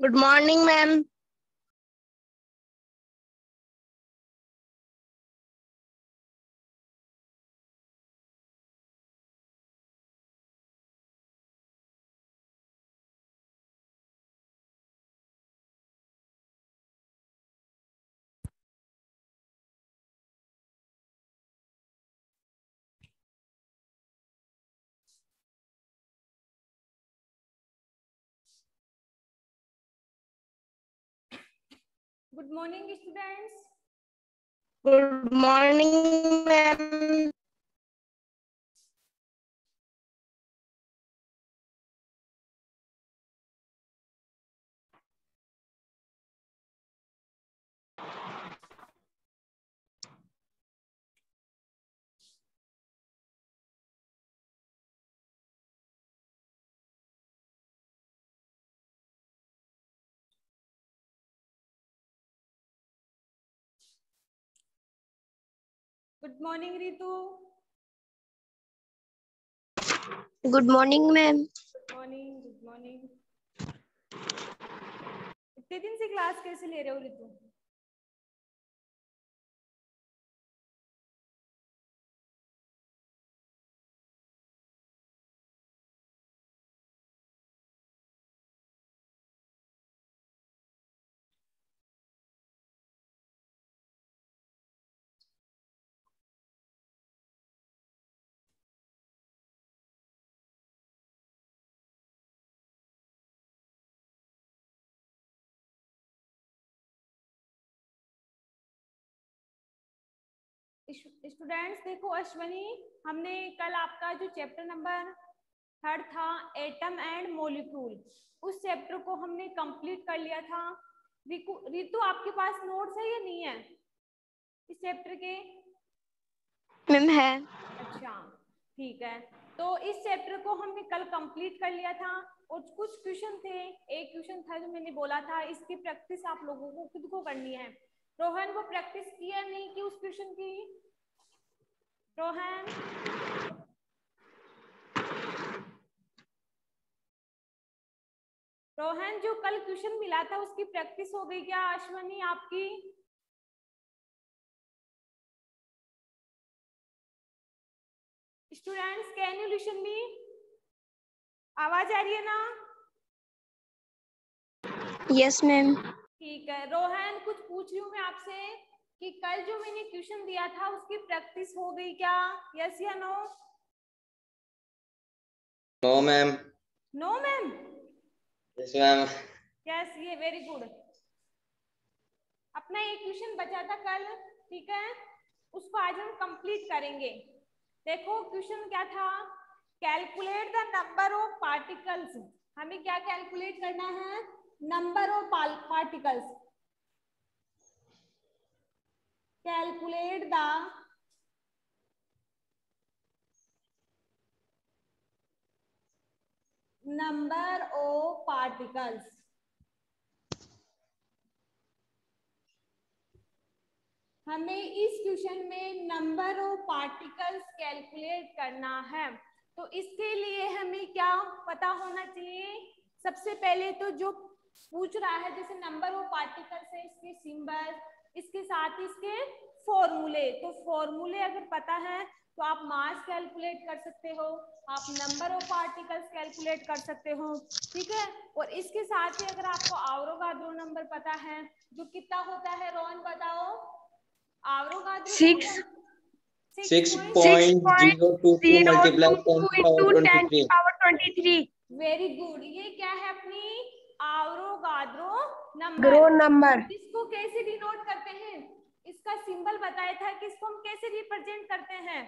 Good morning, ma'am. Good morning, students. Good morning, ma'am. Good morning Ritu good morning ma'am morning good morning इतने दिन से class कैसे ले रहे हो रितु स्टूडेंट्स देखो अश्वनी हमने कल आपका जो चैप्टर नंबर थर्ड था एटम एंड मोलिक्यूल उस चैप्टर को हमने कंप्लीट कर लिया था। रितु आपके पास नोट्स है या नहीं है? इस चैप्टर के? मैम है। अच्छा ठीक है। तो इस चैप्टर को हमने कल कंप्लीट कर लिया था और कुछ क्वेश्चन थे। एक क्वेश्चन था जो मैंने बोला था इसकी प्रैक्टिस आप लोगों को खुद को करनी है। रोहन, वो प्रैक्टिस किया नहीं की उस क्वेश्चन की? रोहन? रोहन, जो कल क्वेश्चन मिला था, उसकी प्रैक्टिस हो गई क्या अश्वनी आपकी? Students can you listen me आवाज़ आ रही है ना? यस मैम ठीक है। रोहन कुछ पूछ रही हूँ मैं आपसे कि कल जो मैंने क्वेश्चन दिया था उसकी प्रैक्टिस हो गई क्या? यस या no no ma'am no ma'am yes ma'am yes ये वेरी गुड अपना एक क्वेश्चन बचा था कल ठीक है? उसको आज हम कंप्लीट करेंगे। देखो क्वेश्चन क्या था? Calculate the number of particles हमें क्या कैलकुलेट करना है? Number of particles calculate the number of particles. हमें इस क्वेश्चन में नंबर ऑफ़ पार्टिकल्स कैलकुलेट करना है। तो इसके लिए हमें क्या पता होना चाहिए? सबसे पहले तो जो पूछ रहा है जैसे नंबर ऑफ़ पार्टिकल्स है इसके सिंबल इसके साथ ही इसके फॉर्मूले तो फॉर्मूले अगर पता है तो आप मास कैलकुलेट कर सकते हो आप नंबर ऑफ़ पार्टिकल्स कैलकुलेट कर सकते हो ठीक है और इसके साथ ही अगर आपको आवरोगाद्रो नंबर पता है जो कितना होता है रोहन बताओ Avogadro Six. Six point zero two multiply 23. Very good ये क्या है अपनी आवरोगाद्रो नंबर। नंबर। इसको कैसे डिनोट करते हैं? इसका सिंबल बताया था कि इसको हम कैसे रिप्रेजेंट करते हैं?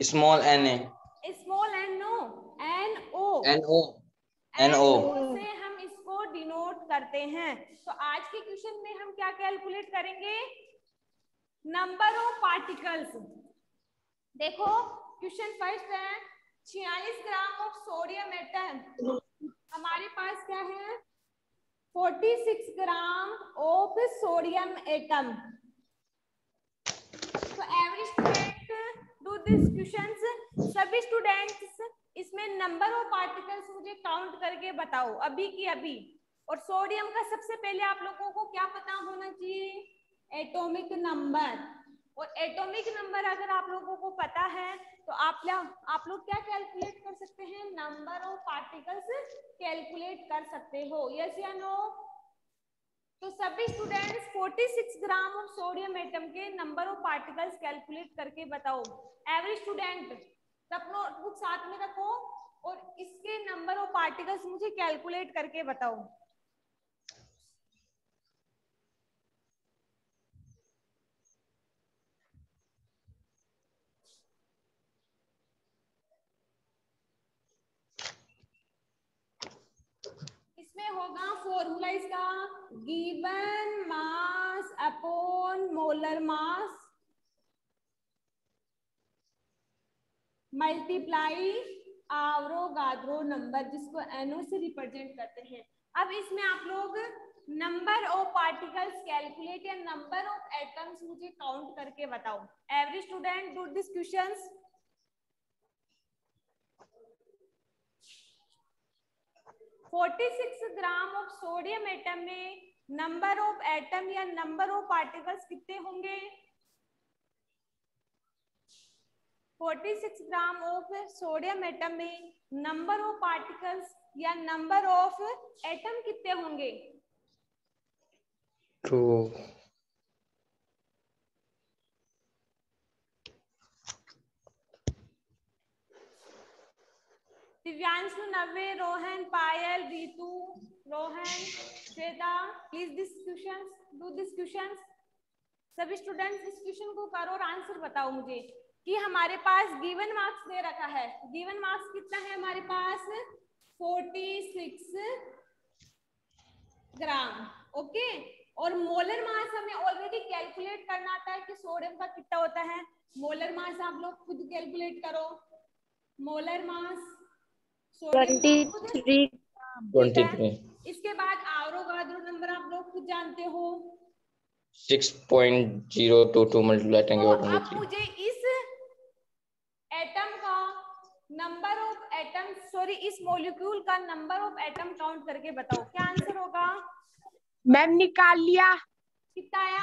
Small N A small N no N O N O N O से हम इसको डिनोट करते हैं। तो आज के क्वेश्चन में हम क्या कैलकुलेट करेंगे? नंबर ऑफ़ पार्टिकल्स देखो क्वेश्चन फ़र्स्ट है छियालीस ग्राम ऑफ़ सोडियम एटम हमारे पास क्या है? 46 ग्राम ऑफ़ सोडियम एटम तो every student do this questions सभी स्टूडेंट्स इसमें नंबर ऑफ़ पार्टिकल्स मुझे काउंट करके बताओ, अभी की अभी। और सोडियम का सबसे पहले आप लोगों को क्या पता होना चाहिए? एटॉमिक नंबर और एटॉमिक नंबर अगर आप लोगों को पता है तो आप आप लोग क्या कैलकुलेट कर सकते हैं? नंबर ऑफ़ पार्टिकल्स कैलकुलेट कर सकते हो। यस या नो तो सभी students 46 gram of sodium atom के नंबर ऑफ़ पार्टिकल्स कैलकुलेट करके बताओ। एवरी स्टूडेंट सब नोटबुक साथ में रखो और इसके नंबर ऑफ़ पार्टिकल्स मुझे कैलकुलेट करके बताओ इसमें होगा फॉर्मूला इसका given mass upon molar mass multiply Avogadro number जिसको एनओ से रिप्रेजेंट करते हैं। अब इसमें आप लोग नंबर ऑफ़ पार्टिकल्स कैलकुलेट या नंबर ऑफ़ एटम्स मुझे काउंट करके बताओ। Every student do this questions 46 gram of sodium atom में नंबर ऑफ़ एटम या नंबर ऑफ़ पार्टिकल्स कितने होंगे? 46 ग्राम ऑफ़ सोडियम एटम में नंबर ऑफ़ पार्टिकल्स या नंबर ऑफ़ एटम कितने होंगे? टू Divyanshu नव्वे Rohan, Payal, Ritu, Rohan, Shweta please this question do this question सभी स्टूडेंट्स इस क्वेश्चन को करो और आंसर बताओ मुझे कि हमारे पास गिवन मार्क्स दे रखा है। गिवन मार्क्स कितना है हमारे पास? 46 ग्राम ओके और मोलर मास हमें ऑलरेडी कैलकुलेट करना आता है कि सोडियम का कितना होता है। मोलर मास आप लोग खुद कैलकुलेट करो। मोलर मास इसके बाद नंबर आप लोग खुद जानते हो। 6.022 तो मुझे इस एटम का नंबर ऑफ़ एटम सॉरी इस मॉलिक्यूल का नंबर ऑफ़ एटम काउंट करके बताओ। क्या आंसर होगा? मैम निकाल लिया। कितना आया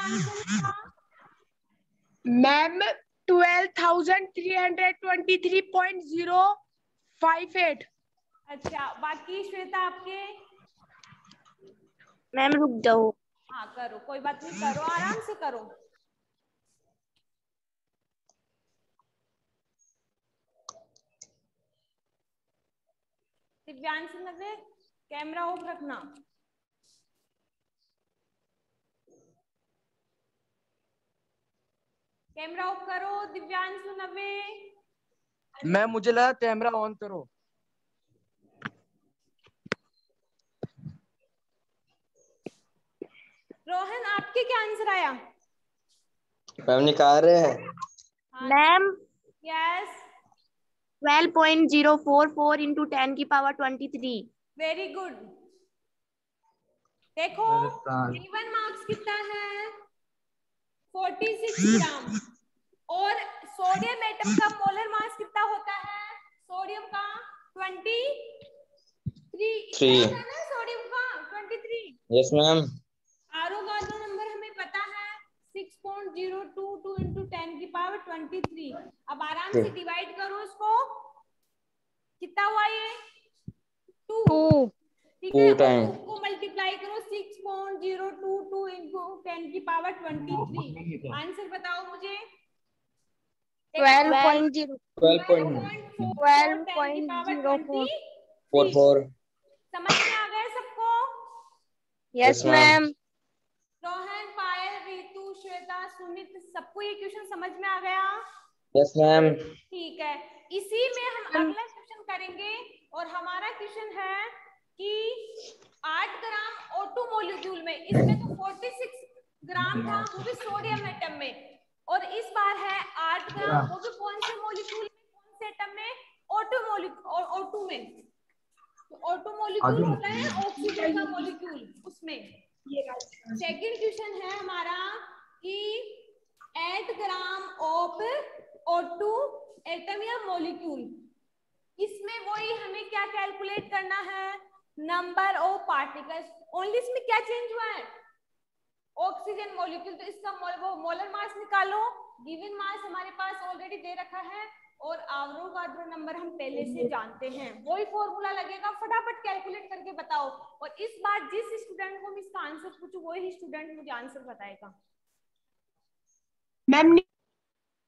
अच्छा बाकी श्वेता आपके? मैम रुक जाओ। हाँ करो कोई बात नहीं करो आराम से करो। दिव्यांश नज़र कैमरा ऑफ़ रखना। कैमरा ऑफ़ करो दिव्यांश नवे मैम मुझे लगा कैमरा ऑन करो। रोहन आपके क्या आंसर आया? मैम निकाल रहे हैं। Ma'am. Yes twelve point zero four four into ten की power twenty three very good देखो। गिवन मार्क्स कितना है? 46 ग्राम और सोडियम एटम का मोलर मास कितना होता है? सोडियम का 23 Three. इतना है? ना सोडियम का 23 यस मैम आराम से डिवाइड करो इसको कितना हुआ ये? टू टू ठीक है. को मल्टीप्लाई करो। 6.022 into 10 की पावर 23 आंसर बताओ मुझे। Twelve point zero twelve point 12.04. Four four समझ में आ गया सबको? यस मैम रोहन पायल रीतु श्वेता सुमित सबको ये क्वेश्चन समझ में आ गया? यस मैम ठीक है। इसी में हम अगला क्वेश्चन करेंगे और हमारा क्वेश्चन है कि 8 ग्राम O2 मॉलिक्यूल में इसमें तो 46 ग्राम था वो भी सोडियम एटम में। और इस बार है 8 ग्राम वो भी कौन से मॉलिक्यूल में कौन से एटम में? O2 मॉलिक्यूल O2 में। तो O2 मॉलिक्यूल होता है ऑक्सीजन का मॉलिक्यूल उसमें। सेकंड क्वेश्चन है। हमारा कि 8 ग्राम ऑफ़ O2 एटम या मॉलिक्यूल इसमें वही हमें क्या कैलकुलेट करना है? नंबर ऑफ़ पार्टिकल्स ओनली इसमें क्या चेंज हुआ है? ऑक्सीजन मॉलिक्यूल तो इसका मोल, वो मोलर मास निकालो. गिवन मास हमारे पास ऑलरेडी दे रखा है और आवरोगाद्रो नंबर हम पहले से जानते हैं। वही फॉर्मूला लगेगा। फटाफट कैलकुलेट करके बताओ। और इस बार जिस स्टूडेंट को मैं इसका आंसर पूछू वही स्टूडेंट मुझे आंसर बताएगा। मैम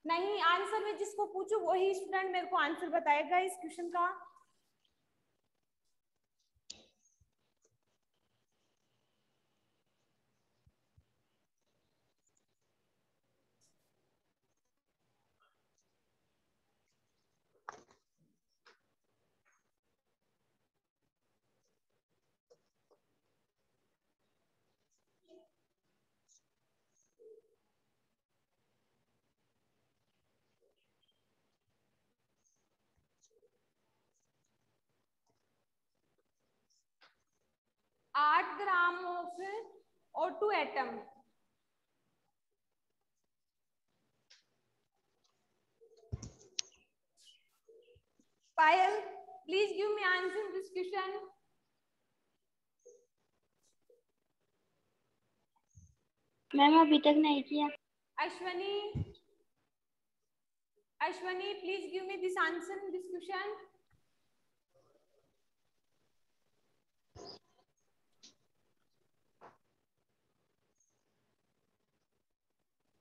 नहीं आंसर में जिसको पूछू वही स्टूडेंट मेरे को आंसर बताएगा इस क्वेश्चन का। आठ gram of O2 atom Payal please give me answer this question ma'am अभी तक नहीं किया। Ashwani Ashwani please give me this answer this question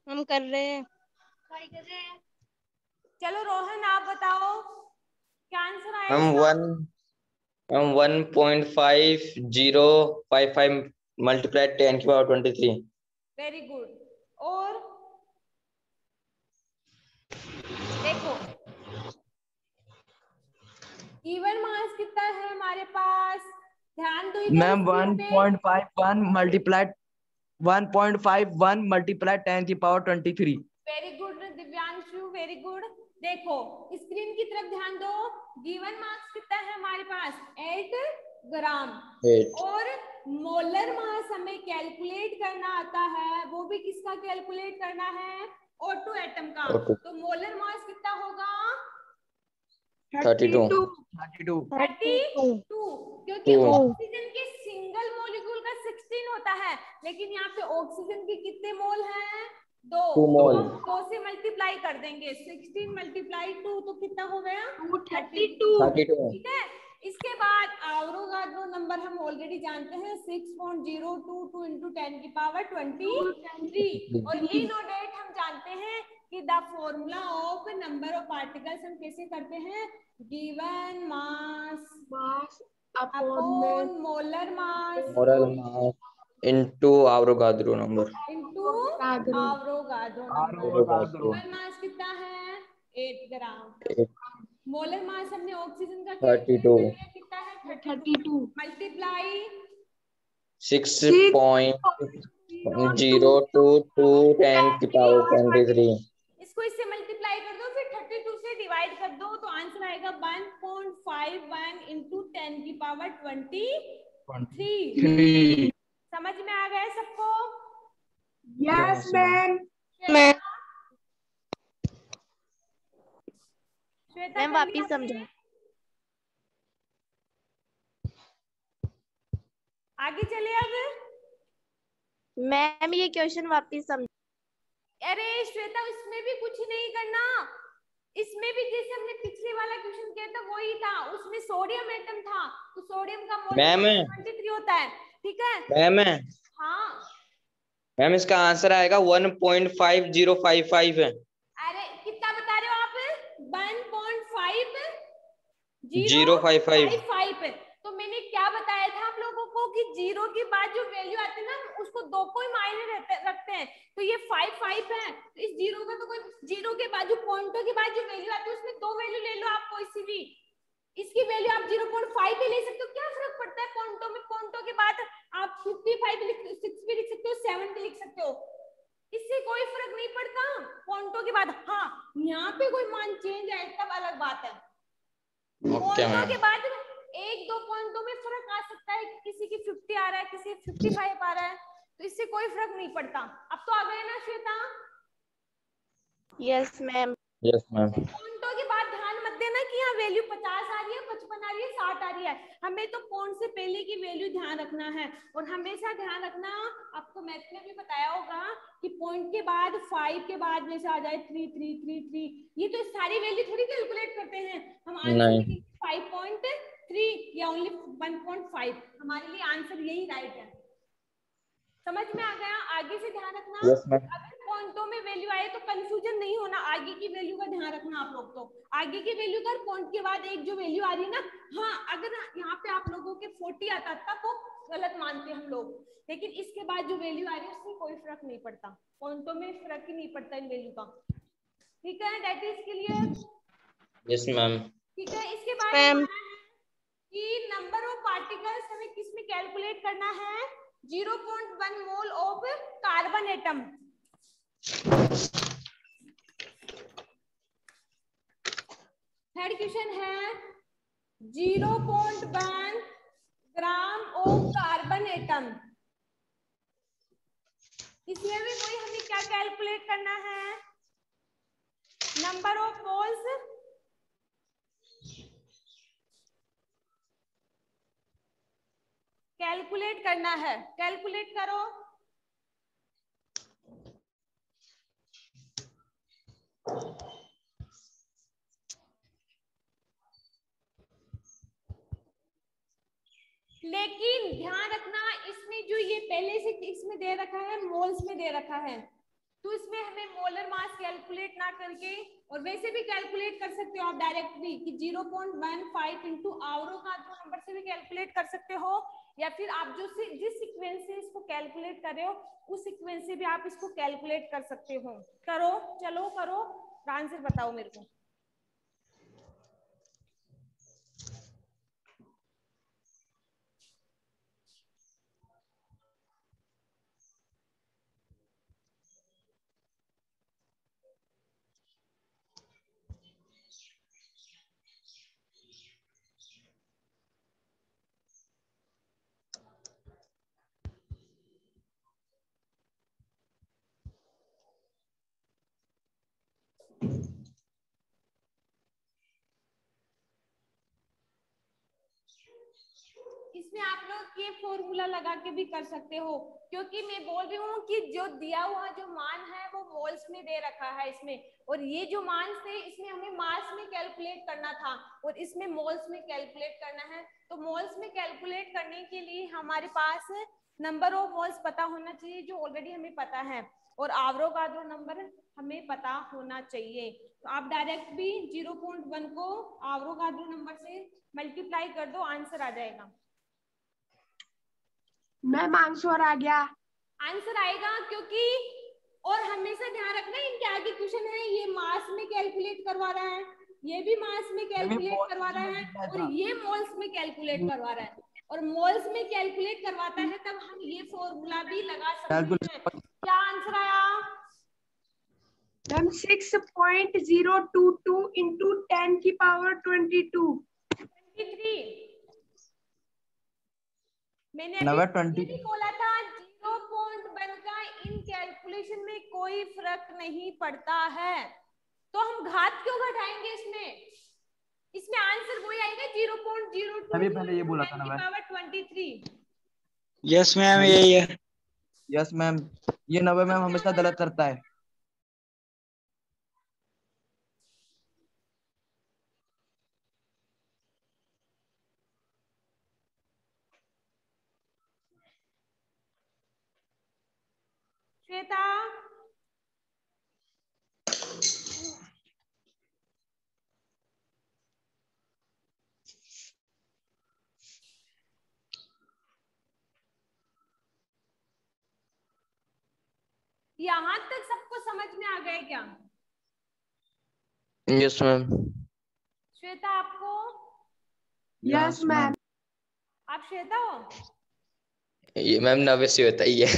हम कर रहे हैं। चलो रोहन आप बताओ क्या आंसर आया हम वन हम one point five zero five five multiply ten की power twenty three very good और? देखो। इवन मास कितना है हमारे पास? ध्यान दो ma'am one point five one multiply one point five one multiply ten की power twenty three very good Divyanshu very good देखो स्क्रीन की तरफ़ ध्यान दो। गिवन मार्क्स कितना है हमारे पास? एट ग्राम एट और मोलर मास हमें कैलकुलेट करना आता है। वो भी किसका कैलकुलेट करना है? O2 एटम का। O2 तो मोलर मास कितना होगा? Thirty two thirty two thirty two क्योंकि Two. ऑक्सीजन के सिंगल मॉलिक्यूल का सिक्सटीन होता है लेकिन यहाँ पे ऑक्सीजन के कितने मोल हैं? दो। Mole. तो दो से मल्टीप्लाई कर देंगे। सिक्सटीन मल्टीप्लाई टू तो कितना हो गया? थर्टी टू थर्टी टू ठीक है? इसके बाद आवरोगाड्रो नंबर हम ऑलरेडी जानते हैं। Six point zero two two into ten की पावर ट्वेंटी थ्री और ई डेट हम जानते हैं कि the formula of number of particles हम कैसे करते हैं? Given mass mass upon molar mass molar mass into Avogadro number into Avogadro. Avogadro number Avogadro molar mass कितना है? 8 ग्राम Eight. मोलर मास हमने ऑक्सीजन का 32. कर लिया, कितना है? Thirty two multiply six point zero two two ten की power twenty three इसको इससे मल्टीप्लाई कर दो फिर 32 से डिवाइड कर दो तो आंसर आएगा 1.51 इंटू टेन की पावर 23 थ्री समझ में आ गया सबको? यस मैम मैम मैम वापिस। आपने? आगे चले अब। मैम ये क्वेश्चन वापिस समझ अरे श्वेता इसमें भी कुछ नहीं करना। इसमें भी जैसे हमने पिछले वाला क्वेश्चन किया था वही था। उसमें सोडियम एटम था। तो सोडियम का मैम। मोल 23 होता है। ठीक है? मैम हाँ। मैम इसका आंसर आएगा one point five zero five five है अरे कितना बता रहे हो आप? One point five zero five five five तो मैंने क्या बताया था आप लोगों को कि ज़ीरो के बाद जो वैल्यू आती है ना उसको दो को ही मायने रखते हैं। तो ये फाइव फाइव है। तो इस ज़ीरो का तो कोई ज़ीरो के बाद जो पॉइंटों के बाद जो वैल्यू आती है उसमें दो वैल्यू ले लो आप कोई सी भी। इसकी वैल्यू आप ज़ीरो पॉइंट फाइव भी ले सकते हो। क्या फ़र्क पड़ता है पॉइंटों में? पॉइंटों के बाद आप फिफ्टी फाइव लिख सिक्स भी लिख सकते हो सेवन भी लिख सकते हो। इससे कोई फ़र्क नहीं पड़ता। पॉइंटों के बाद हाँ यहाँ पे कोई मान चेंज आए तब अलग बात है। पॉइंटों के बाद एक दो पॉइंटों में फ़र्क आ सकता है कि किसी की फिफ्टी आ रहा है किसी फिफ्टी फाइव आ रहा है तो इससे कोई फ़र्क नहीं पड़ता। अब तो आ गए ना Shweta? Yes ma'am yes ma'am पॉइंटों के बाद ध्यान मत देना कि यहाँ वैल्यू पचास आ रही है पचपन आ रही है रही है साठ आ रही है। हमें तो पॉइंट से पहले की वैल्यू ध्यान रखना है और हमेशा ध्यान रखना आपको मैथ में भी बताया होगा कि पॉइंट के बाद फाइव के बाद जैसे आ जाए थ्री थ्री थ्री थ्री ये तो सारी वैल्यू थोड़ी कैलकुलेट करते हैं। हम आंसर फाइव पॉइंट थ्री या ओनली वन पॉइंट फाइव हमारे लिए आंसर यही राइट है। समझ में आ गया? आगे से ध्यान रखना। मैम अगर पॉइंटों में वैल्यू आए तो कंफ्यूजन नहीं होना। आगे की वैल्यू का ध्यान रखना आप लोग तो। आगे की वैल्यू का पॉइंट के बाद एक जो वैल्यू आ रही है ना हाँ अगर यहाँ पे आप लोगों के फोर्टी आता तब वो गलत मानते हम लोग। लेकिन इसके बाद जो वैल्यू आ रही है उसमें कोई फ़र्क नहीं पड़ता। पॉइंटों में फ़र्क ही नहीं पड़ता इन वैल्यू का। ठीक है? That is clear yes ma'am ठीक है? इसके बाद कि नंबर ऑफ़ पार्टिकल्स हमें किसमें कैलकुलेट करना है? 0.1 mole of carbon atom third question है 0.1 ग्राम ऑफ़ कार्बन एटम इसमें भी कोई हमें क्या कैलकुलेट करना है? नंबर ऑफ़ मोल्स कैलकुलेट करना है। कैलकुलेट करो। लेकिन ध्यान रखना, इसमें जो ये पहले से इसमें दे रखा है, मोल्स में दे रखा है। तो इसमें हमें मोलर मास कैलकुलेट ना करके, और वैसे भी कैलकुलेट कर सकते हो आप डायरेक्ट भी कि 0.15 इंटू आवरो का नंबर से भी कैलकुलेट कर सकते हो। या फिर आप जो से, जिस सिक्वेंस से इसको कैलकुलेट कर रहे हो उस सिक्वेंस से भी आप इसको कैलकुलेट कर सकते हो। करो चलो करो आंसर बताओ मेरे को। इसमें आप लोग ये फॉर्मूला लगा के भी कर सकते हो, क्योंकि मैं बोल रही हूँ कि जो दिया हुआ जो मान है, वो मोल्स में दे रखा है इसमें। और ये जो मान थे, इसमें हमें मास में कैलकुलेट करना था, और इसमें मोल्स में कैलकुलेट करना है। तो मोल्स में कैलकुलेट करने के लिए हमारे पास नंबर ऑफ़ मोल्स पता होना चाहिए, जो ऑलरेडी हमें पता है। और आवरो का जो नंबर हमें पता होना चाहिए। तो आप डायरेक्ट भी 0.1 को आवरो का जो नंबर से मल्टीप्लाई कर दो आंसर आ जाएगा। मैम आंसर आ गया। आंसर आएगा क्योंकि और हमेशा ध्यान रखना इनके आगे क्वेश्चन है ये मास में कैलकुलेट करवा रहा है ये भी मास में कैलकुलेट करवा रहा है और ये मोल्स में कैलकुलेट करवा रहा है। और मोल्स में कैलकुलेट करवाता है तब हम ये फॉर्मूला भी लगा सकते हैं। क्या आंसर आया? Ma'am six point zero two two into ten की पावर ट्वेंटी टू 23 मैंने नंबर अभी 20 भी बोला था ज़ीरो पॉइंट वन का इन कैलकुलेशन में कोई फ़र्क नहीं पड़ता है। तो हम घात क्यों घटाएँगे इसमें? इसमें आंसर वही आएगा ज़ीरो पॉइंट ज़ीरो अभी पहले ये बोला था ना power twenty three yes ma'am यही है। यस मैम ये नवे मैम हमेशा गलत करता है श्वेता यहाँ तक सबको समझ में आ गया क्या? यस मैम श्वेता आपको? यस मैम आप श्वेता हो? ये मैम नवे से होता ही है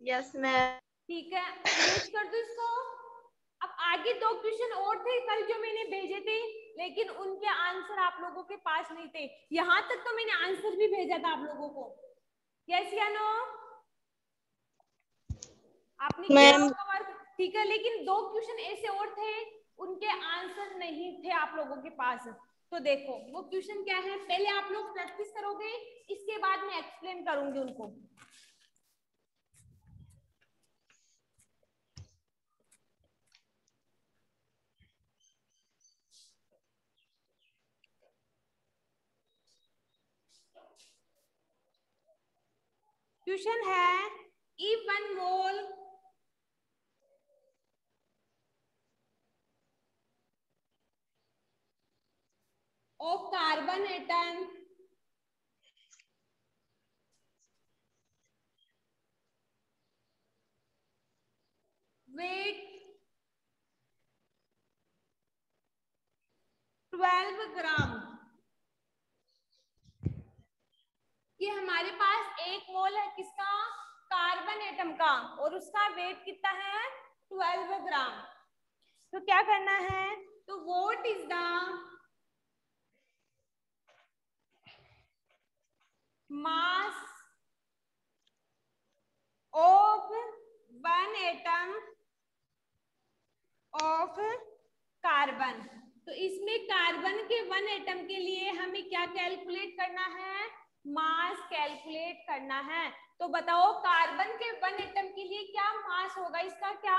यस मैम ठीक है कर दो इसको। अब आगे दो क्वेश्चन और थे कल जो मैंने भेजे थे लेकिन उनके आंसर आप लोगों के पास नहीं थे। यहाँ तक तो मैंने आंसर भी भेजा था आप लोगों को। यस या नो आपने मैम। ठीक है लेकिन दो क्वेश्चन ऐसे और थे उनके आंसर नहीं थे आप लोगों के पास तो देखो वो क्वेश्चन क्या है पहले आप लोग प्रैक्टिस करोगे इसके बाद मैं एक्सप्लेन करूँगी उनको क्वेश्चन है if one mole carbon atom weight 12 ग्राम कि हमारे पास एक मोल है किसका? कार्बन एटम का। और उसका वेट कितना है? 12 ग्राम तो क्या करना है? तो what is the mass of one atom of carbon. तो इसमें कार्बन के वन एटम के लिए हमें क्या कैलकुलेट करना है? मास कैलकुलेट करना है। तो बताओ, कार्बन के वन एटम के लिए क्या मास होगा इसका? क्या?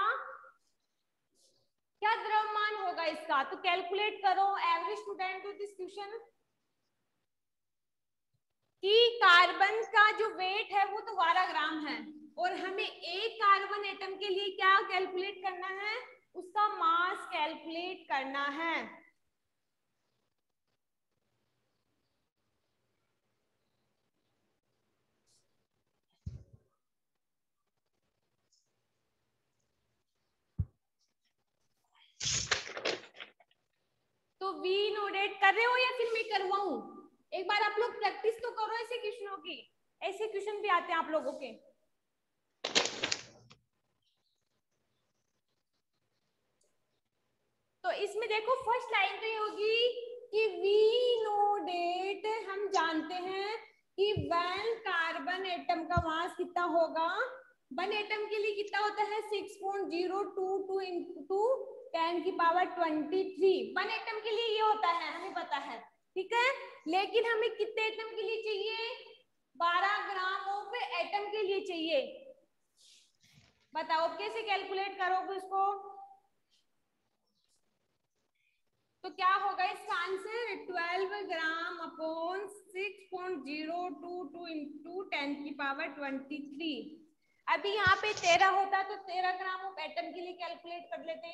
क्या द्रव्यमान होगा इसका? तो कैलकुलेट करो every student, to this question. Carbon का जो वेट है वो तो 12 ग्राम है। और हमें एक कार्बन एटम के लिए क्या कैलकुलेट करना है? उसका मास कैलकुलेट करना है। तो वी नोडेट कर रहे हो या फिर मैं करवाऊं? एक बार आप लोग प्रैक्टिस तो करो ऐसे क्वेश्चनों की। ऐसे क्वेश्चन भी आते हैं आप लोगों के। तो इसमें देखो फ़र्स्ट लाइन तो ये होगी कि वी नो डेट हम जानते हैं कि वन कार्बन एटम का मास कितना होगा? वन एटम के लिए कितना होता है? Six point zero two two into ten की power twenty three one atom के लिए ये होता है, हमें पता है। ठीक है? लेकिन हमें कितने एटम के लिए चाहिए? 12 ग्राम ऑफ़ एटम के लिए चाहिए। बताओ कैसे कैलकुलेट करोगे इसको तो क्या होगा इसका answer 12 gram upon 6.022 into ten की पावर 23 अभी यहाँ पे 13 होता तो 13 ग्राम ऑफ़ एटम के लिए कैलकुलेट कर लेते।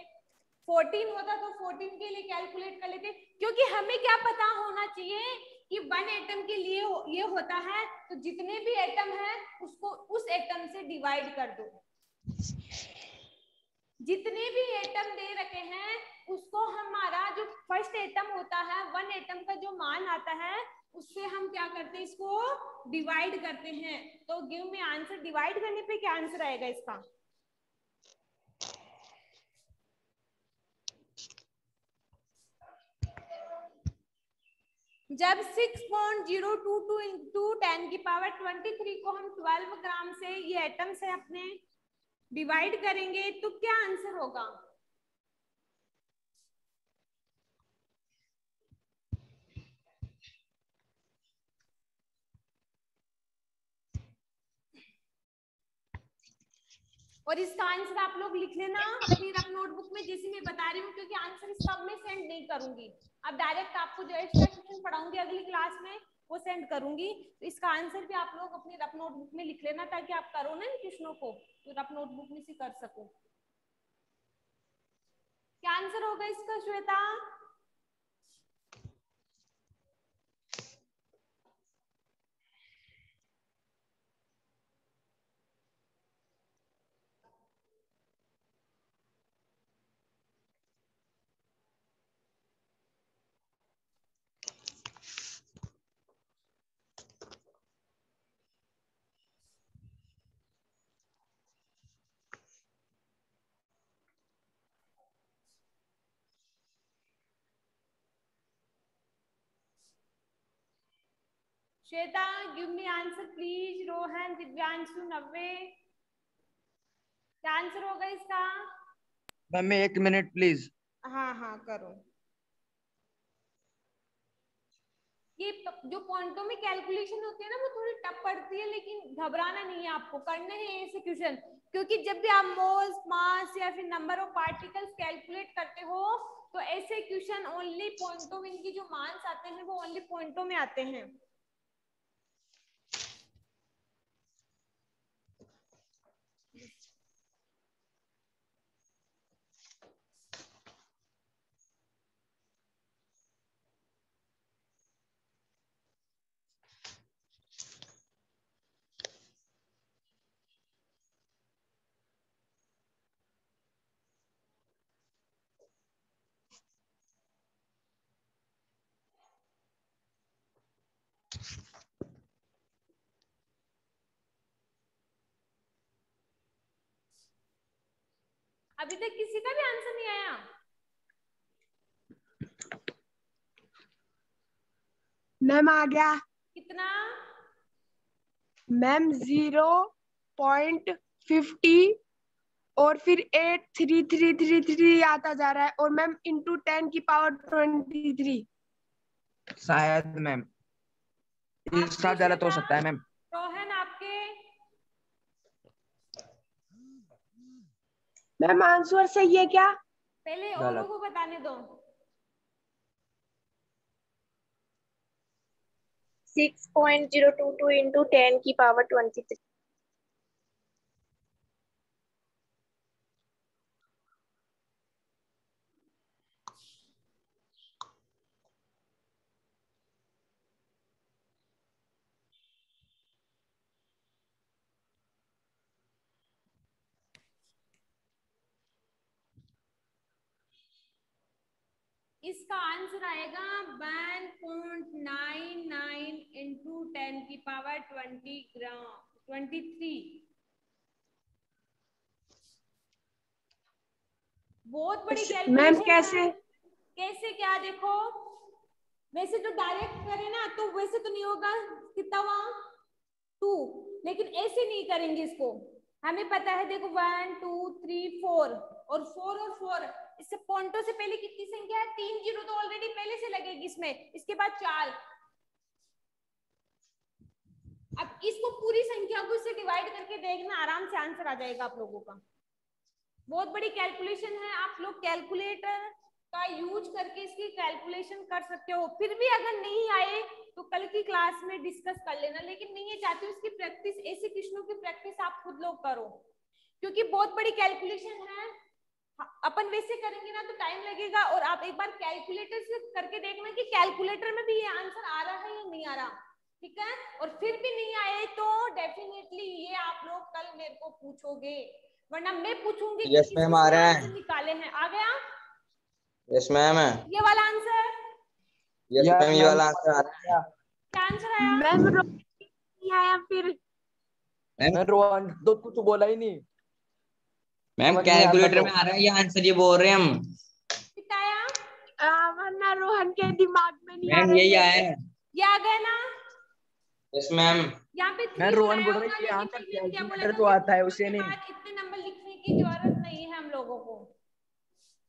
14 होता तो 14 के लिए कैलकुलेट कर लेते। क्योंकि हमें क्या पता होना चाहिए कि वन एटम के लिए ये होता है तो जितने भी एटम है, उसको उस एटम से डिवाइड कर दो। जितने भी एटम दे रखे हैं, उसको हमारा जो फ़र्स्ट एटम होता है वन एटम का जो मान आता है, उससे हम क्या करते हैं, इसको डिवाइड करते हैं। तो गिव में आंसर डिवाइड करने पे क्या आंसर आएगा इसका? जब 6.022 इंटू 10 की पावर 23 को हम 12 ग्राम से ये एटम से अपने डिवाइड करेंगे तो क्या आंसर होगा? और इसका आंसर आप लोग लिख लेना अपनी रफ नोटबुक में जैसे मैं बता रही हूँ, क्योंकि आंसर सब में सेंड नहीं करूँगी। अब डायरेक्ट आपको जो एक्स्ट्रा क्वेश्चन पढ़ाऊँगी अगली क्लास में, वो सेंड करूँगी। तो इसका आंसर भी आप लोग अपनी रफ नोटबुक में लिख लेना ताकि आप करो ना क्वेश्चनों को तो रफ नोटबुक में से कर सको। क्या आंसर होगा इसका, Shweta? Shweta give me answer please Rohan Divyanshu नव्वे क्या आंसर होगा इसका? मैम एक मिनट प्लीज़ हाँ हाँ करो। ये जो पॉइंटों में कैलकुलेशन होती है ना वो थोड़ी टफ पड़ती है लेकिन घबराना नहीं है आपको। करने हैं ऐसे क्वेश्चन क्योंकि जब भी आप मोल्स मास या फिर नंबर ऑफ़ पार्टिकल्स कैलकुलेट करते हो तो ऐसे क्वेश्चन ओनली पॉइंटों में इनकी जो मार्क्स आते हैं वो ओनली पॉइंटों में आते हैं। अभी तक किसी का भी आंसर नहीं आया। मैम आ गया। कितना? मैम ज़ीरो पॉइंट फिफ्टी और फिर eight three three three three आता जा रहा है। और मैम इंटू टेन की पावर ट्वेंटी थ्री शायद मैम इसका गलत हो सकता है मैम। रोहन आपके? मैम आंसर सही है क्या? पहले और लोगों को बताने दो। Six point zero two two into ten की पावर ट्वेंटी थ्री। इसका आंसर आएगा one point nine nine into ten की power twenty gram twenty three. बहुत बड़ी मैम कैसे? कैसे क्या देखो? वैसे तो डायरेक्ट करे ना तो वैसे तो नहीं होगा कितना हुआ? टू लेकिन ऐसे नहीं करेंगे इसको। हमें पता है देखो वन टू थ्री फोर और फोर और फोर इससे पॉइंटों से पहले कितनी संख्या है? तीन ज़ीरो तो ऑलरेडी पहले से लगेगी इसमें। इसके बाद चार। अब इसको पूरी संख्या को इससे डिवाइड करके देखना आराम से आंसर आ जाएगा आप लोगों का। बहुत बड़ी कैलकुलेशन है। आप लोग कैलकुलेटर का यूज़ करके इसकी कैलकुलेशन कर सकते हो। फिर भी अगर नहीं आए तो कल की क्लास में डिस्कस कर लेना। लेकिन नहीं है चाहती हूँ इसकी प्रैक्टिस ऐसे क्वेश्चनों की प्रैक्टिस आप खुद लोग करो। क्योंकि बहुत बड़ी कैलकुलेशन हाँ, अपन वैसे करेंगे ना तो टाइम लगेगा और आप एक बार कैलकुलेटर से करके देखना कि कैलकुलेटर में भी ये आंसर आ रहा है या नहीं आ रहा। ठीक है? और फिर भी नहीं आए तो डेफिनेटली ये आप लोग कल मेरे को पूछोगे। वरना मैं पूछूँगी ma'am, किस आ रहा है। निकाले हैं। आ गया यस मैम ये वाला आंसर यस मैम ये वाला आंसर आ रहा है। क्या आंसर आया? मैम रो- नहीं आया फिर। मैं रोहन तो कुछ बोला ही नहीं। Ma'am calculator. में आ रहा है ये आंसर ये बोल रहे हैं हम कितना आया आ, वरना रोहन के दिमाग में नहीं आ मैम रहा यही है। आया है ये आ गया ना यस मैम यहाँ पे मैं रोहन बोल रहा है आंसर कैलकुलेटर तो आता है, उसे नहीं। इतने नंबर लिखने की ज़रूरत नहीं है हम लोगों को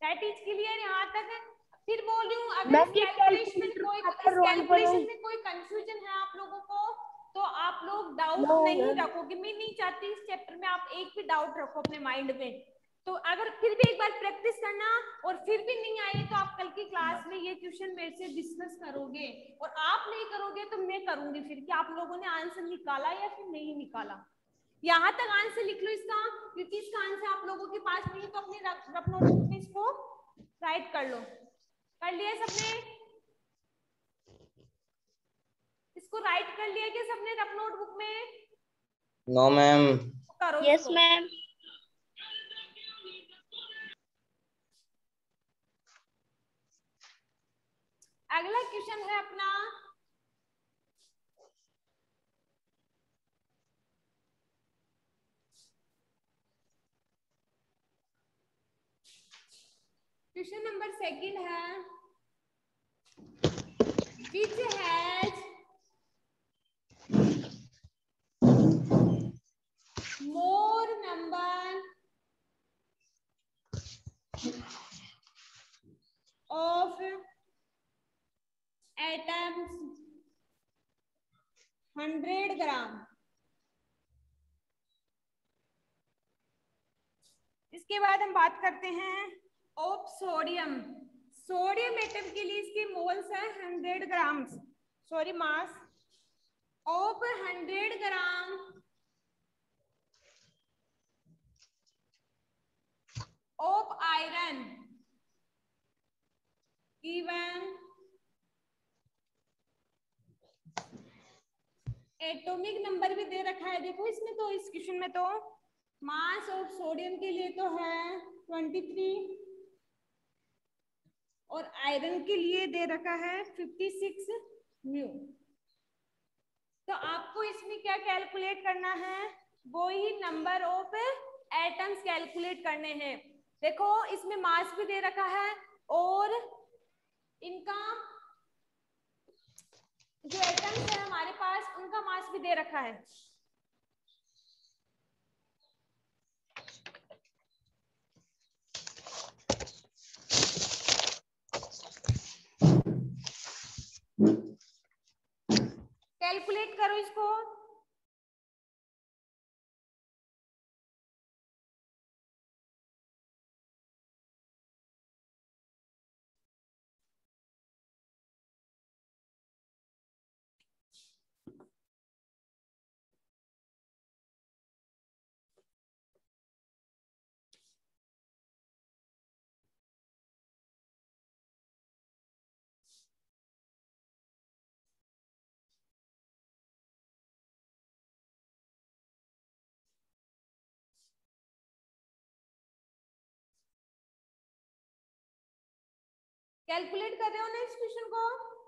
दैट इज़ क्लियर यहाँ तक है फिर बोल रही हूँ अगर कैलकुलेशन। में कोई कंफ्यूजन है आप लोगों को तो आप लोग डाउट No, नहीं ma'am. रखोगे। मैं नहीं चाहती इस चैप्टर में आप एक भी डाउट रखो अपने माइंड में। तो अगर फिर भी एक बार प्रैक्टिस करना और फिर भी नहीं आए तो आप कल की क्लास में ये क्वेश्चन मेरे से डिस्कस करोगे। और आप नहीं करोगे तो मैं करूँगी फिर। कि आप लोगों ने आंसर निकाला या फिर नहीं निकाला? यहाँ तक आंसर लिख लो इसका क्योंकि इसका आंसर आप लोगों के पास नहीं तो अपने रफ नोटबुक में इसको राइट कर लो। कर लिया सबने? इसको राइट कर लिया क्या सबने रफ नोटबुक में? नो मैम करो यस मैम अगला क्वेश्चन है अपना। क्वेश्चन नंबर सेकंड है। Which has more number. Of atoms. 100 gram इसके बाद हम बात करते हैं ऑफ़ सोडियम सोडियम एटम के लिए इसके मोल्स है 100 gram sorry mass of 100 gram of iron given atomic number भी दे रखा है। देखो इसमें तो इस क्वेश्चन में तो मास ऑफ़ सोडियम के लिए तो है ट्वेंटी थ्री और आयरन के लिए दे रखा है फिफ्टी सिक्स न्यू तो आपको इसमें क्या कैलकुलेट करना है? वो ही नंबर ऑफ़ एटम्स कैलकुलेट करने हैं। देखो, इसमें मास भी दे रखा है और इनका जो एटम्स है हमारे पास, उनका मास भी दे रखा है। कैलकुलेट करो इसको। कैलकुलेट कर रहे हो ना इस क्वेश्चन को?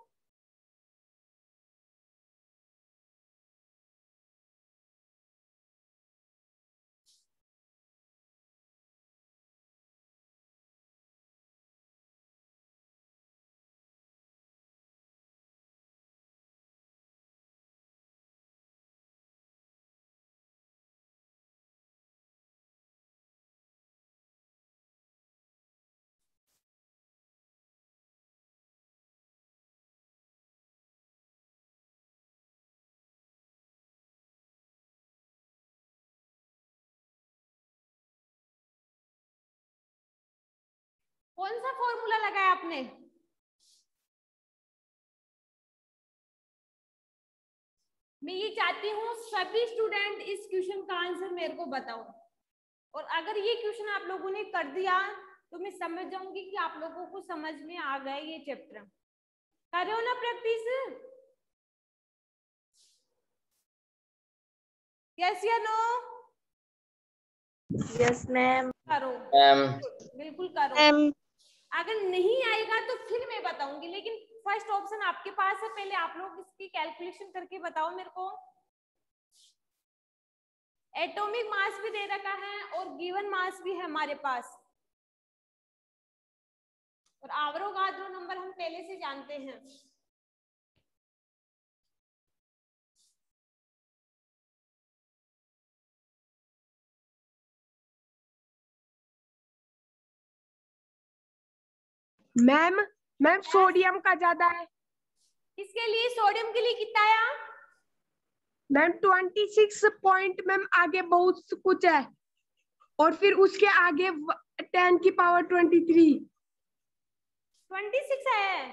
कौन सा फॉर्मूला लगाया आपने? मैं ये चाहती हूँ सभी स्टूडेंट इस क्वेश्चन का आंसर मेरे को बताओ। और अगर ये क्वेश्चन आप लोगों ने कर दिया तो मैं समझ जाऊँगी कि आप लोगों को समझ में आ गया ये चैप्टर कर रहे हो ना प्रैक्टिस यस या नो यस मैम करो। मैम बिल्कुल करो। मैम अगर नहीं आएगा तो फिर मैं बताऊँगी, लेकिन फ़र्स्ट ऑप्शन आपके पास है। पहले आप लोग इसकी कैलकुलेशन करके बताओ मेरे को। एटॉमिक मास भी दे रखा है और गिवन मास भी है हमारे पास। और आवरोगाद्रो नंबर हम पहले से जानते हैं। मैम मैम सोडियम का ज़्यादा है। इसके लिए? सोडियम के लिए कितना आया ma'am twenty six point ma'am आगे बहुत कुछ है। और फिर उसके आगे टेन की power twenty three twenty six है।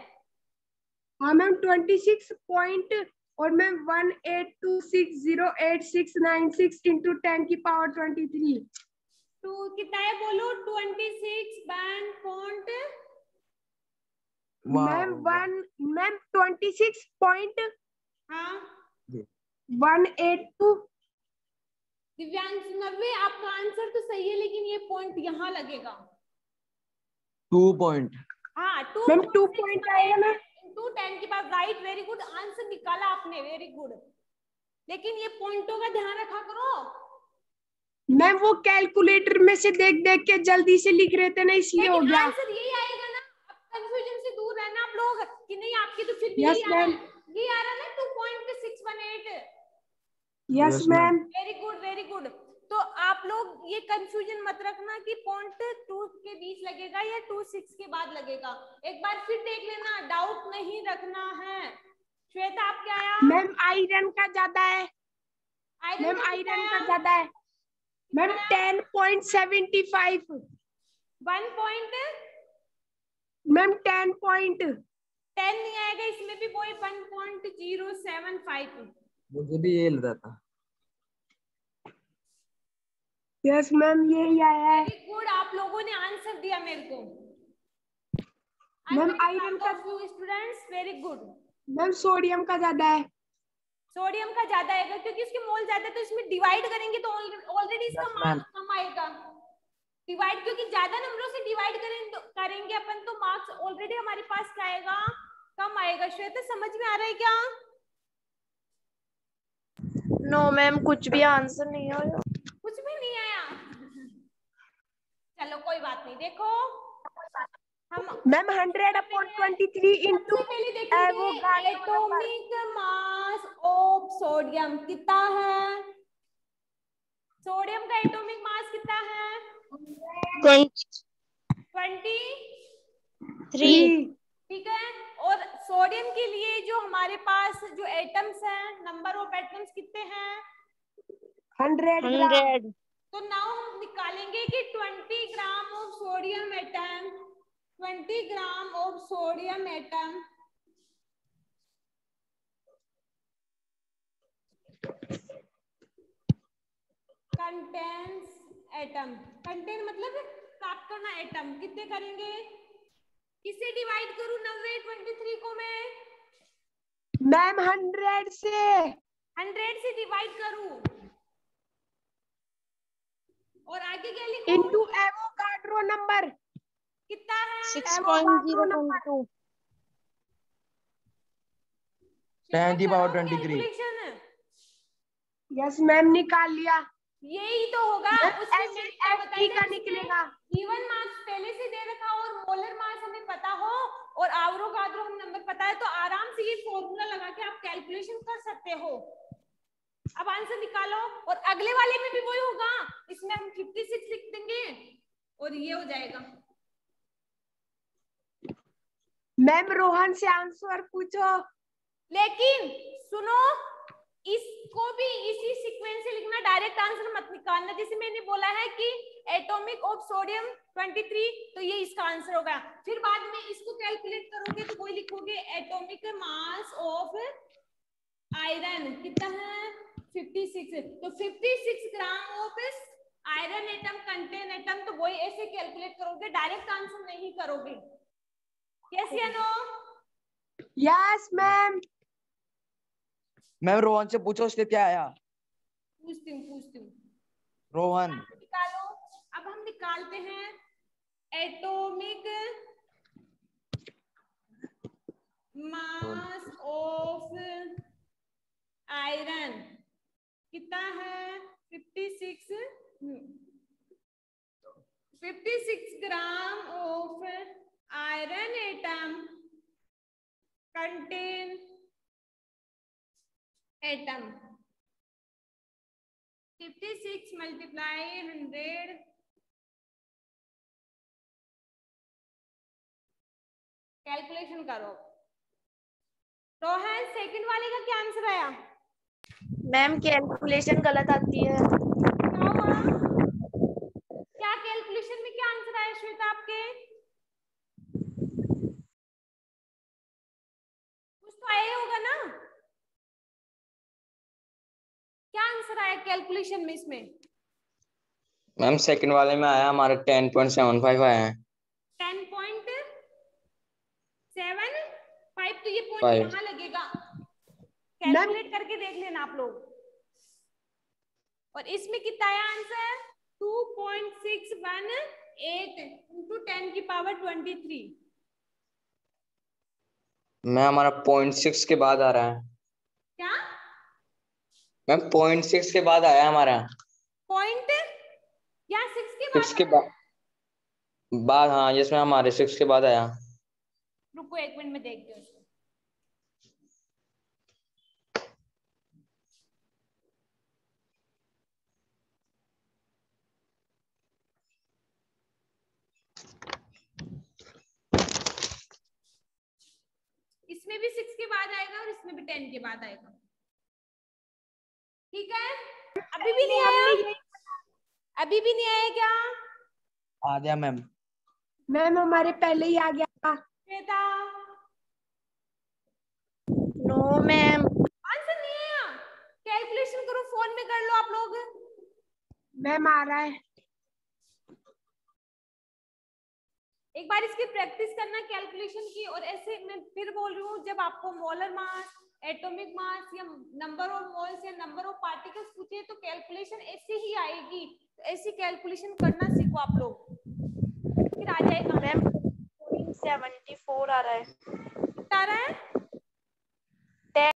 हाँ मैम ट्वेंटी सिक्स पॉइंट और ma'am one eight two six zero eight six nine six into ten की पावर ट्वेंटी थ्री टू कितना है बोलो? Twenty six band point ma'am one ma'am twenty six point हाँ। One eight two Divyansh नब्बे आपका answer तो सही है लेकिन ये पॉइंट यहाँ लगेगा। टू पॉइंट हाँ टू मैम टू पॉइंट आएगा ना। टू टेन के पास राइट वेरी गुड आंसर निकाला आपने वेरी गुड लेकिन ये पॉइंटों का ध्यान रखा करो। मैम वो कैलकुलेटर में से देख देख के जल्दी से लिख रहे थे ना इसलिए हो गया। आंसर यही आएगा ना कंफ्यूजन लोग कि नहीं आपकी तो फिर भी Yes, आ. है ये आ रहा है ना two point six one eight yes ma'am very good very good तो आप लोग ये कंफ्यूजन मत रखना कि पॉइंट टू के बीच लगेगा या टू सिक्स के बाद लगेगा। एक बार फिर देख लेना डाउट नहीं रखना है। श्वेता आप क्या आया मैम आयरन का ज़्यादा है। मैम आयरन का ज़्यादा है। Ma'am ten point seventy five one point ma'am ten point ten नहीं आएगा इसमें भी वही one point zero seven five मुझे भी ये लगा था। यस मैम यही आया है। गुड आप लोगों ने आंसर दिया मेरे को। Ma'am, iron का- students very good ma'am sodium का ज़्यादा है। सोडियम का ज़्यादा आएगा क्योंकि इसके मोल ज़्यादा है, तो इसमें डिवाइड करेंगे तो ऑलरेडी इसका मार्क्स कम आएगा। डिवाइड क्योंकि ज़्यादा नंबरों से डिवाइड करें तो करेंगे अपन तो मार्क्स ऑलरेडी हमारे पास क्या आएगा। कम आएगा श्वेता समझ में आ रहा है क्या? नो no, मैम कुछ भी आंसर नहीं आया। कुछ भी नहीं आया। चलो कोई बात नहीं देखो। Ma'am hundred upon twenty three into atomic mass of sodium कितना है? सोडियम का एटॉमिक मास कितना है? ट्वेंटी थ्री ठीक है? और सोडियम के लिए जो हमारे पास जो एटम्स हैं नंबर ऑफ़ एटम्स कितने हैं? Hundred hundred. तो नाउ हम निकालेंगे कि 20 gram of sodium atom 20 gram of sodium atom contains atom contain मतलब प्राप्त करना एटम कितने करेंगे? किसे डिवाइड करूँ? नब्बे ट्वेंटी थ्री को मैं? मैम हंड्रेड से। हंड्रेड से डिवाइड करूँ? और आगे क्या लिखूं? इंटू एवोगाड्रो नंबर कितना है? Six point zero two ten की पावर 23 calculation। यस मैम निकाल लिया। यही तो होगा। उसमें का निकलेगा। इवन मार्क्स पहले से दे रखा और मोलर मार्क्स हमें पता हो और आवरोगाद्रो हम नंबर पता है तो आराम से ये फॉर्मूला लगा के आप कैलकुलेशन कर सकते हो। अब आंसर निकालो और अगले वाले में भी वही होगा। इसमें हम 56 लिख देंगे और ये हो जाएगा। मैम रोहन से आंसर पूछो। लेकिन सुनो इसको भी इसी सीक्वेंस से लिखना डायरेक्ट आंसर मत निकालना। जैसे मैंने बोला है कि एटॉमिक ऑफ़ सोडियम 23 तो ये इसका आंसर होगा। फिर बाद में इसको कैलकुलेट करोगे तो वही लिखोगे एटॉमिक मास ऑफ़ आयरन कितना है? 56 तो 56 gram of iron atom contain atom तो वही ऐसे कैलकुलेट करोगे। डायरेक्ट आंसर नहीं करोगे। यस या no yes ma'am ma'am Rohan से पूछो उसके क्या आया? पूछती हूँ पूछती हूँ। रोहन। निकालो अब हम निकालते हैं एटॉमिक मास ऑफ़ आयरन। कितना है? 56 56 gram of iron atom. Contain atom 56 multiply 100 calculation करो। रोहन सेकंड वाले का क्या आंसर आया? मैम कैलकुलेशन गलत आती है क्या हुआ क्या कैलकुलेशन में क्या आंसर आया श्वेता आपके कुछ तो आया ही होगा ना क्या आंसर आया कैलकुलेशन में इसमें? मैम सेकंड वाले में आया हमारा टेन पॉइंट सेवन फाइव आया है। टेन पॉइंट सेवन फाइव तो ये पॉइंट. यहाँ लगेगा? कैलकुलेट करके देख लेना आप लोग। और इसमें कितना आया answer two point six one eight into ten की पावर ट्वेंटी थ्री मैं हमारा पॉइंट सिक्स के बाद आ रहा है। मैम पॉइंट सिक्स के बाद आया हमारा। पॉइंट या सिक्स के बाद सिक्स के बाद बाद हाँ जिसमें हमारे सिक्स के बाद आया। रुको एक मिनट में देखते हो इसमें भी सिक्स के बाद आएगा और इसमें भी टेन के बाद आएगा। ठीक है? अभी भी नहीं आया? अभी भी नहीं आया क्या? आ गया मैम। मैम हमारे पहले ही आ गया श्वेता। नो मैम आंसर नहीं आया? कैलकुलेशन करो फ़ोन में कर लो आप लोग। मैम आ रहा है। एक बार इसकी प्रैक्टिस करना कैलकुलेशन की और ऐसे मैं फिर बोल रही हूँ जब आपको मोलर मास एटॉमिक मास या नंबर ऑफ़ मोल्स या नंबर ऑफ़ पार्टिकल्स पूछे तो कैलकुलेशन ऐसे ही आएगी। तो ऐसी कैलकुलेशन करना सीखो आप लोग। फिर आ जाएगा। मैम सेवेंटी फोर आ रहा है। कितना आ रहा है?